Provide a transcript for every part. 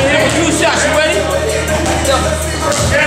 Two shots, you ready? Yeah.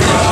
right.